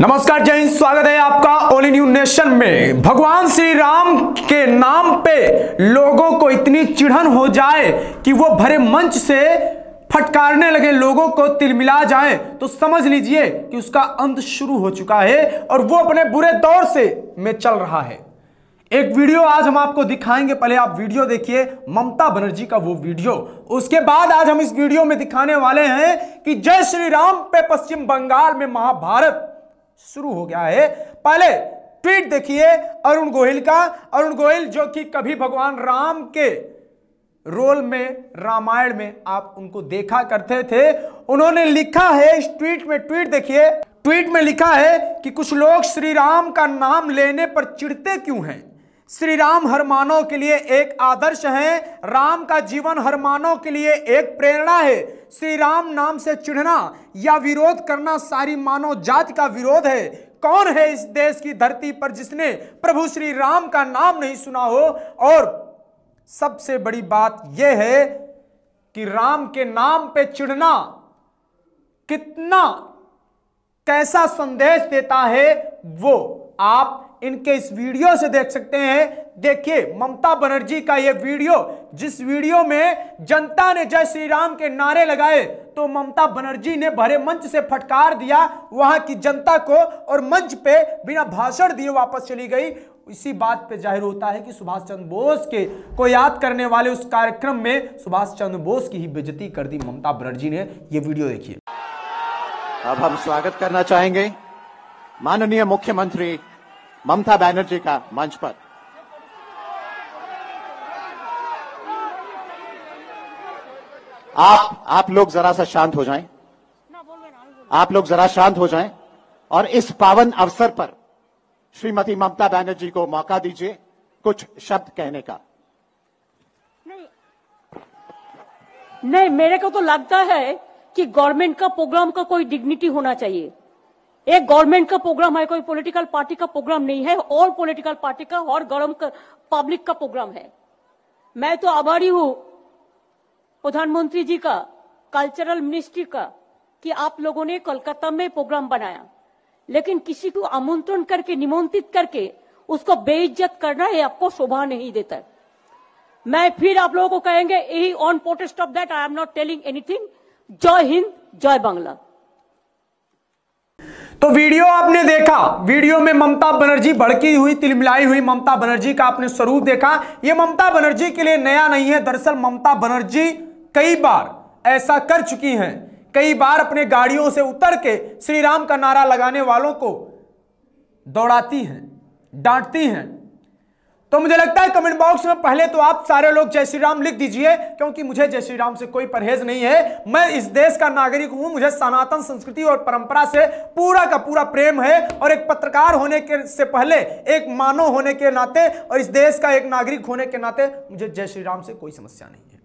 नमस्कार, जय हिंद, स्वागत है आपका ऑल इन न्यू नेशन में। भगवान श्री राम के नाम पे लोगों को इतनी चिढ़न हो जाए कि वो भरे मंच से फटकारने लगे, लोगों को तिलमिला जाए तो समझ लीजिए कि उसका अंत शुरू हो चुका है और वो अपने बुरे दौर से में चल रहा है। एक वीडियो आज हम आपको दिखाएँगे। पहले आप वीडियो देखिए, ममता बनर्जी का वो वीडियो। उसके बाद आज हम इस वीडियो में दिखाने वाले हैं कि जय श्री राम पे पश्चिम बंगाल में महाभारत। शुरू हो गया है। पहले ट्वीट देखिए अरुण गोहिल का। अरुण गोहिल जो कि कभी भगवान राम के रोल में, रामायण में आप उनको देखा करते थे। उन्होंने लिखा है इस ट्वीट में, ट्वीट देखिए, ट्वीट में लिखा है कि कुछ लोग श्री राम का नाम लेने पर चिढ़ते क्यों हैं? श्री राम हर मानव के लिए एक आदर्श है, राम का जीवन हर मानव के लिए एक प्रेरणा है। श्री राम नाम से चिढ़ना या विरोध करना सारी मानव जाति का विरोध है। कौन है इस देश की धरती पर जिसने प्रभु श्री राम का नाम नहीं सुना हो? और सबसे बड़ी बात यह है कि राम के नाम पे चिढ़ना कितना कैसा संदेश देता है, वो आप इनके इस वीडियो से देख सकते हैं। देखिए, ममता बनर्जी का यह वीडियो, जिस वीडियो में जनता ने जय श्री राम के नारे लगाए तो ममता बनर्जी ने भरे मंच से फटकार दिया, वहाँ की जनता को, और मंच पे बिना भाषण दिए वापस चली गई। इसी बात पे ज़ाहिर होता है कि सुभाष चंद्र बोस के, को याद करने वाले उस कार्यक्रम में सुभाष चंद्र बोस की ही बेजती कर दी ममता बनर्जी ने यह वीडियो देखिए। अब हम स्वागत करना चाहेंगे। माननीय मुख्यमंत्री ममता बनर्जी का मंच पर। आप आप लोग जरा सा शांत हो जाएँ। आप लोग जरा शांत हो जाएँ और इस पावन अवसर पर श्रीमती ममता बनर्जी को मौका दीजिए कुछ शब्द कहने का। नहीं नहीं, मेरे को तो लगता है कि गवर्नमेंट का प्रोग्राम का कोई डिग्निटी होना चाहिए। एक गवर्नमेंट का प्रोग्राम है, कोई पॉलिटिकल पार्टी का प्रोग्राम नहीं है और पॉलिटिकल पार्टी का, और गवर्नमेंट पब्लिक का प्रोग्राम है। मैं तो आभारी हूँ, प्रधानमंत्री जी का कल्चरल मिनिस्ट्री का, कि आप लोगों ने कोलकाता में प्रोग्राम बनाया। लेकिन किसी को आमंत्रण करके, निमंत्रित करके, उसको बेइज्जत करना ये आपको शोभा नहीं देता। मैं फिर आप लोगों को कहेंगे, यही on protest of that I am not telling anything जय हिंद, जय बांग्ला। तो वीडियो आपने देखा। वीडियो में ममता बनर्जी भड़की हुई, तिलमिलाई हुई। ममता बनर्जी का आपने स्वरूप देखा। यह ममता बनर्जी के लिए नया नहीं है। दरअसल ममता बनर्जी कई बार ऐसा कर चुकी हैं। कई बार अपने गाड़ियों से उतर के श्री राम का नारा लगाने वालों को दौड़ाती हैं, डांटती हैं। तो मुझे लगता है कमेंट बॉक्स में पहले तो आप सारे लोग जय श्री राम लिख दीजिए, क्योंकि मुझे जय श्री राम से कोई परहेज नहीं है। मैं इस देश का नागरिक हूँ, मुझे सनातन संस्कृति और परंपरा से पूरा का पूरा प्रेम है, और एक पत्रकार होने के से पहले, एक मानव होने के नाते, और इस देश का एक नागरिक होने के नाते मुझे जय श्री राम से कोई समस्या नहीं है।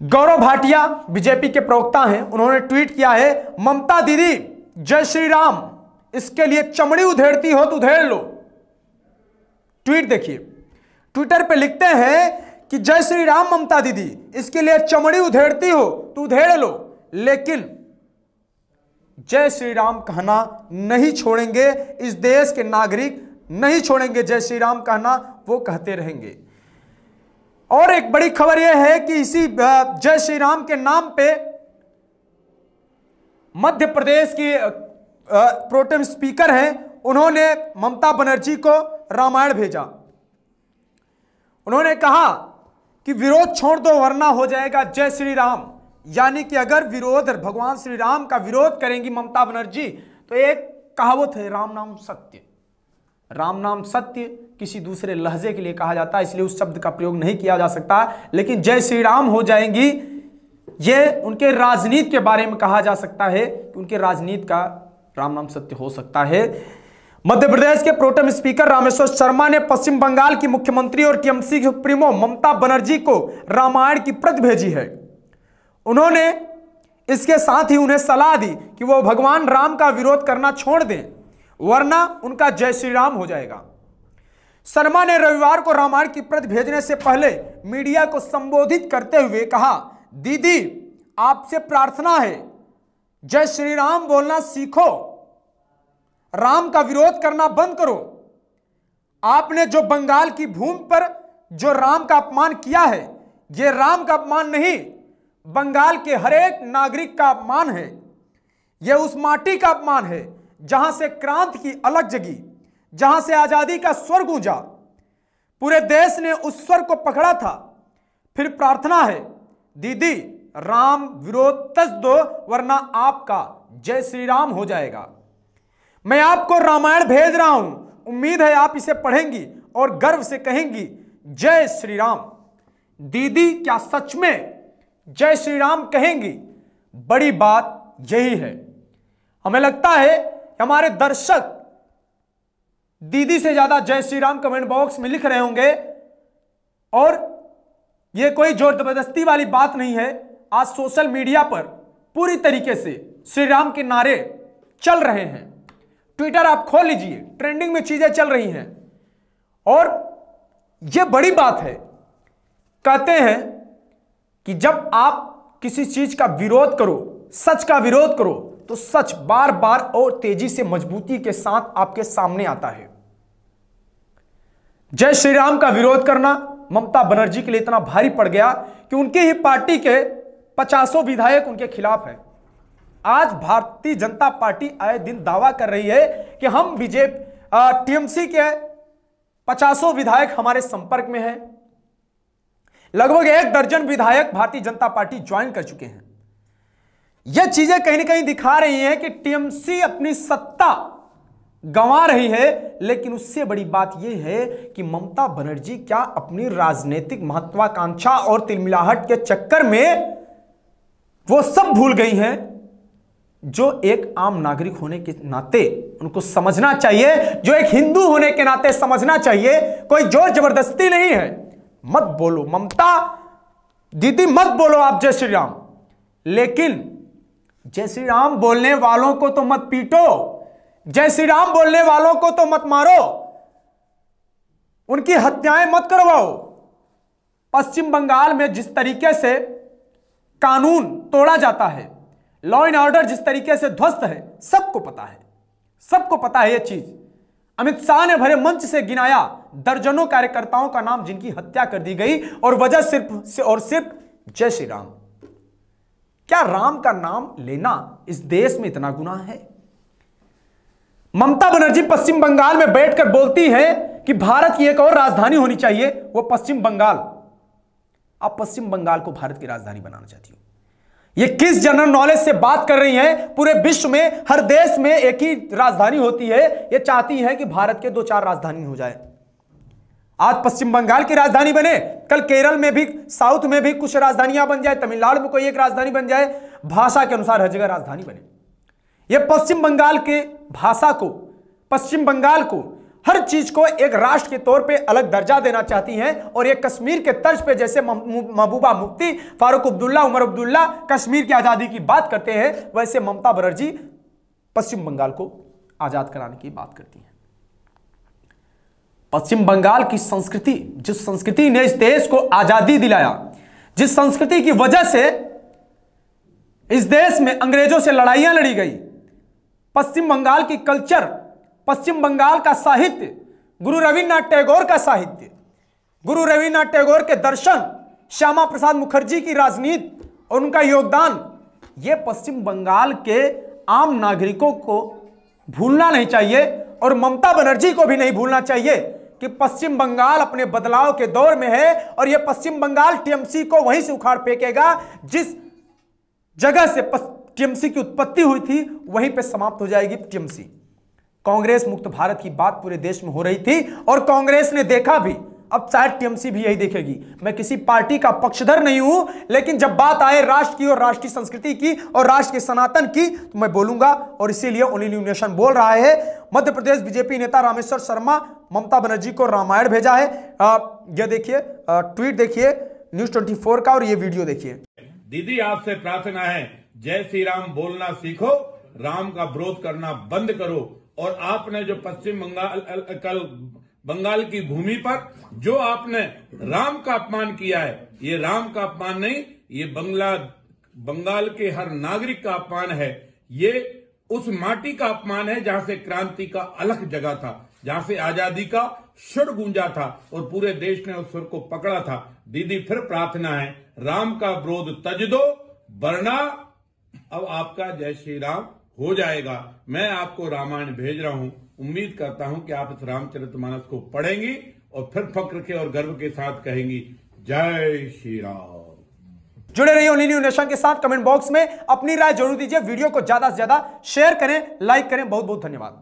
गौरव भाटिया, बीजेपी के प्रवक्ता हैं, उन्होंने ट्वीट किया है, ममता दीदी, जय श्री राम, इसके लिए चमड़ी उधेड़ती हो तो उधेड़ लो। ट्वीट देखिए। ट्विटर पे लिखते हैं कि जय श्री राम ममता दीदी, इसके लिए चमड़ी उधेड़ती हो तो उधेड़ लो। लेकिन जय श्री राम कहना नहीं छोड़ेंगे, इस देश के नागरिक नहीं छोड़ेंगे, जय श्री राम कहना वो कहते रहेंगे। और एक बड़ी खबर यह है कि इसी जय श्री राम के नाम पे मध्य प्रदेश की प्रोटेम स्पीकर हैं, उन्होंने ममता बनर्जी को रामायण भेजा। उन्होंने कहा कि विरोध छोड़ दो, वरना हो जाएगा जय श्री राम यानी कि अगर विरोध, भगवान श्री राम का विरोध करेंगी ममता बनर्जी तो एक कहावत है, राम नाम सत्य। राम नाम सत्य किसी दूसरे लहजे के लिए कहा जाता है, इसलिए उस शब्द का प्रयोग नहीं किया जा सकता। लेकिन जय श्री राम हो जाएँगी यह उनके राजनीति के बारे में कहा जा सकता है कि उनके राजनीति का राम नाम सत्य हो सकता है। मध्य प्रदेश के प्रोटम स्पीकर रामेश्वर शर्मा ने पश्चिम बंगाल की मुख्यमंत्री और टीएमसी की सुप्रीमो ममता बनर्जी को रामायण की प्रत भेजी है। उन्होंने इसके साथ ही उन्हें सलाह दी कि वो भगवान राम का विरोध करना छोड़ दें, वरना उनका जय श्री राम हो जाएगा। शर्मा ने रविवार को रामायण की प्रत भेजने से पहले मीडिया को संबोधित करते हुए कहा, दीदी, आपसे प्रार्थना है। जय श्री राम बोलना सीखो। राम का विरोध करना बंद करो। आपने जो बंगाल की भूमि पर जो राम का अपमान किया है यह राम का अपमान नहीं, बंगाल के हरेक नागरिक का अपमान है। यह उस माटी का अपमान है, जहाँ से क्रांति की अलग जगी, जहाँ से आज़ादी का स्वर गूंजा पूरे देश ने उस स्वर को पकड़ा था। फिर प्रार्थना है, दीदी, राम विरोध तज दो, वरना आपका जय श्री राम हो जाएगा। मैं आपको रामायण भेज रहा हूँ। उम्मीद है आप इसे पढ़ेंगी और गर्व से कहेंगी, जय श्री राम दीदी, क्या सच में जय श्री राम कहेंगी? बड़ी बात यही है। हमें लगता है हमारे दर्शक दीदी से ज़्यादा जय श्री राम कमेंट बॉक्स में लिख रहे होंगे और यह कोई ज़ोर ज़बरदस्ती वाली बात नहीं है। आज सोशल मीडिया पर पूरी तरीके से श्री राम के नारे चल रहे हैं। ट्विटर आप खोल लीजिए, ट्रेंडिंग में चीज़ें चल रही हैं। और यह बड़ी बात है, कहते हैं कि जब आप किसी चीज़ का विरोध करो, सच का विरोध करो तो सच बार बार और तेज़ी से मजबूती के साथ आपके सामने आता है। जय श्री राम का विरोध करना ममता बनर्जी के लिए इतना भारी पड़ गया कि उनकी ही पार्टी के पचासों विधायक उनके खिलाफ है। आज भारतीय जनता पार्टी आए दिन दावा कर रही है कि हम बीजेपी टीएमसी के पचासों विधायक हमारे संपर्क में हैं। लगभग एक दर्जन विधायक भारतीय जनता पार्टी ज्वाइन कर चुके हैं। यह चीज़ें कहीं ना कहीं दिखा रही हैं कि टीएमसी अपनी सत्ता गंवा रही है, लेकिन उससे बड़ी बात यह है कि ममता बनर्जी क्या अपनी राजनीतिक महत्वाकांक्षा और तिलमिलाहट के चक्कर में वो सब भूल गई हैं। जो एक आम नागरिक होने के नाते उनको समझना चाहिए, जो एक हिंदू होने के नाते समझना चाहिए, कोई ज़ोर ज़बरदस्ती नहीं है। मत बोलो, ममता, दीदी मत बोलो आप जय श्री राम। लेकिन जय श्री राम बोलने वालों को तो मत पीटो, जय श्री राम बोलने वालों को तो मत मारो, उनकी हत्याएँ मत करवाओ। पश्चिम बंगाल में जिस तरीके से कानून तोड़ा जाता है लॉ एंड ऑर्डर जिस तरीके से ध्वस्त है, सबको पता है। सबको पता है यह चीज़। अमित शाह ने भरे मंच से गिनाया दर्जनों कार्यकर्ताओं का नाम जिनकी हत्या कर दी गई, और वजह सिर्फ़, और सिर्फ़ जय श्री राम। क्या राम का नाम लेना इस देश में इतना गुना है? ममता बनर्जी पश्चिम बंगाल में बैठकर बोलती है कि भारत की एक और राजधानी होनी चाहिए, वो पश्चिम बंगाल। आप पश्चिम बंगाल को भारत की राजधानी बनाना चाहती हो? ये किस जनरल नॉलेज से बात कर रही हैं? पूरे विश्व में, हर देश में एक ही राजधानी होती है। ये चाहती है कि भारत के दो चार राजधानी हो जाए। आज पश्चिम बंगाल की राजधानी बने। कल केरल में भी, साउथ में भी कुछ राजधानियाँ बन जाए। तमिलनाडु में कोई एक राजधानी बन जाए। भाषा के अनुसार हर जगह राजधानी बने। ये पश्चिम बंगाल के भाषा को, पश्चिम बंगाल को हर चीज़ को एक राष्ट्र के तौर पे अलग दर्जा देना चाहती हैं और ये कश्मीर के तर्ज पे जैसे महबूबा मुफ्ती, फारूक अब्दुल्ला, उमर अब्दुल्ला कश्मीर की आज़ादी की बात करते हैं, वैसे ममता बनर्जी पश्चिम बंगाल को आज़ाद कराने की बात करती हैं। पश्चिम बंगाल की संस्कृति, जिस संस्कृति ने इस देश को आज़ादी दिलाया, जिस संस्कृति की वजह से इस देश में अंग्रेज़ों से लड़ाइयाँ लड़ी गई, पश्चिम बंगाल की कल्चर पश्चिम बंगाल का साहित्य, गुरु रविन्द्रनाथ टैगोर का साहित्य। गुरु रविन्द्रनाथ टैगोर के दर्शन, श्यामा प्रसाद मुखर्जी की राजनीति और उनका योगदान, ये पश्चिम बंगाल के आम नागरिकों को भूलना नहीं चाहिए और ममता बनर्जी को भी नहीं भूलना चाहिए कि पश्चिम बंगाल अपने बदलाव के दौर में है और यह पश्चिम बंगाल टीएमसी को वहीं से उखाड़ फेंकेगा, जिस जगह से टीएमसी की उत्पत्ति हुई थी, वहीं पे समाप्त हो जाएगी टीएमसी। कांग्रेस मुक्त भारत की बात पूरे देश में हो रही थी और कांग्रेस ने देखा भी। अब शायद टीएमसी भी यही देखेगी। मैं किसी पार्टी का पक्षधर नहीं हूँ, लेकिन जब बात आए राष्ट्र की और राष्ट्रीय संस्कृति की और राष्ट्र के सनातन की तो मैं बोलूँगा, और इसीलिए ओनली बोल रहा है। मध्य प्रदेश बीजेपी नेता रामेश्वर शर्मा, ममता बनर्जी को रामायण भेजा है। यह देखिए ट्वीट देखिए न्यूज़ ट्वेंटी का, और ये वीडियो देखिए। दीदी, आपसे प्रार्थना है, जय श्री राम बोलना सीखो, राम का विरोध करना बंद करो और आपने जो पश्चिम बंगाल कल बंगाल की भूमि पर जो आपने राम का अपमान किया है, ये राम का अपमान नहीं, ये बंगला, बंगाल के हर नागरिक का अपमान है। ये उस माटी का अपमान है जहाँ से क्रांति का अलग जगह था, जहाँ से आज़ादी का सुर गूंजा था और पूरे देश ने उस सुर को पकड़ा था। दीदी, फिर प्रार्थना है, राम का विरोध तज दो, वरना अब आपका जय श्री राम। हो जाएगा। मैं आपको रामायण भेज रहा हूँ। उम्मीद करता हूँ कि आप इस रामचरितमानस को पढ़ेंगी और फिर फक्र के और गर्व के साथ कहेंगी, जय श्री राम। जुड़े रहिए न्यू नेशन के साथ। कमेंट बॉक्स में अपनी राय ज़रूर दीजिए। वीडियो को ज़्यादा से ज़्यादा शेयर करें, लाइक करें। बहुत बहुत धन्यवाद।